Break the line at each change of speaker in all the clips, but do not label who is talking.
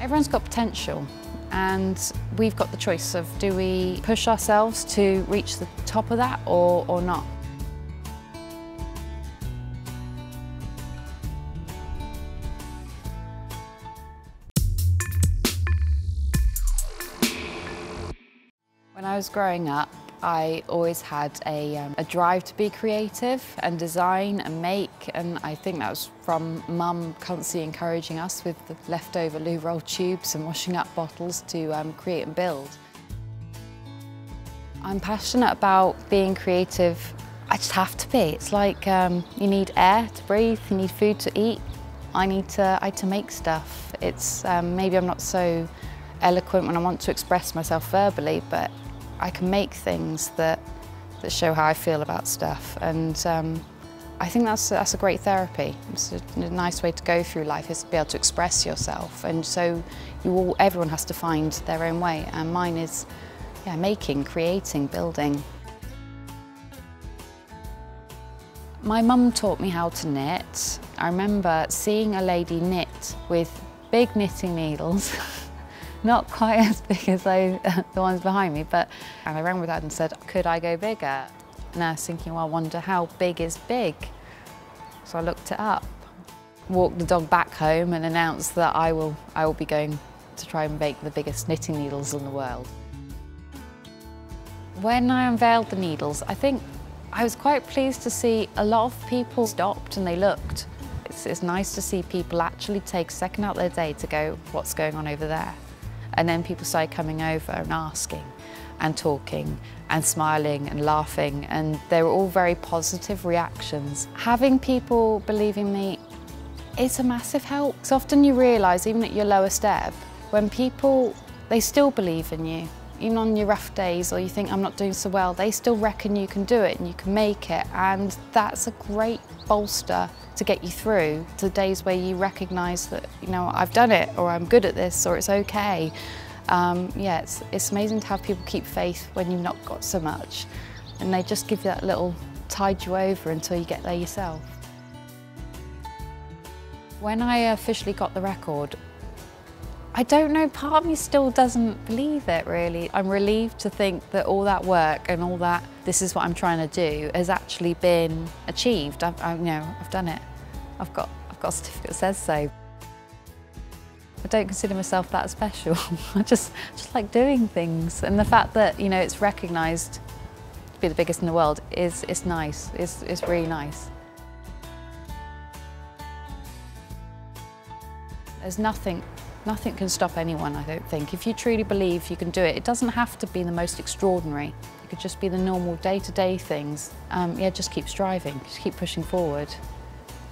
Everyone's got potential and we've got the choice of do we push ourselves to reach the top of that or, or not. When I was growing up, I always had a, um, a, drive to be creative and design and make and I think that was from mum constantly encouraging us with the leftover loo roll tubes and washing up bottles to um, create and build. I'm passionate about being creative. I just have to be. It's like um, you need air to breathe, you need food to eat. I need to, I need to make stuff. It's um, maybe I'm not so eloquent when I want to express myself verbally, but I can make things that, that show how I feel about stuff. And um, I think that's, that's a great therapy. It's a, a, nice way to go through life is to be able to express yourself. And so you all, everyone has to find their own way. And mine is yeah, making, creating, building. My mum taught me how to knit. I remember seeing a lady knit with big knitting needles not quite as big as those, the ones behind me, but and I rang my dad and said, could I go bigger? And I was thinking, well, I wonder how big is big? So I looked it up, walked the dog back home and announced that I will, I will be going to try and make the biggest knitting needles in the world. When I unveiled the needles, I think I was quite pleased to see a lot of people stopped and they looked. It's, it's nice to see people actually take a second out of their day to go, what's going on over there? And then people started coming over and asking and talking and smiling and laughing and they were all very positive reactions. Having people believing me is a massive help. So often you realise, even at your lowest ebb, when people, they still believe in you. Even on your rough days or you think I'm not doing so well, they still reckon you can do it and you can make it and that's a great bolster to get you through to the days where you recognise that, you know, I've done it or I'm good at this or it's okay. Um, yeah, it's, it's amazing to have people keep faith when you've not got so much and they just give you that little tide you over until you get there yourself. When I officially got the record, I don't know, part of me still doesn't believe it really. I'm relieved to think that all that work and all that, this is what I'm trying to do, has actually been achieved. I've, I, you know, I've done it. I've got, I've got a certificate that says so. I don't consider myself that special. I just, just like doing things. And the fact that, you know, it's recognised to be the biggest in the world is, is nice, It's, is really nice. There's nothing Nothing can stop anyone, I don't think. If you truly believe you can do it, it doesn't have to be the most extraordinary. It could just be the normal day-to-day -day things. Um, yeah, just keep striving, just keep pushing forward.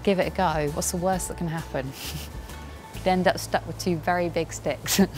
Give it a go. What's the worst that can happen? you end up stuck with two very big sticks.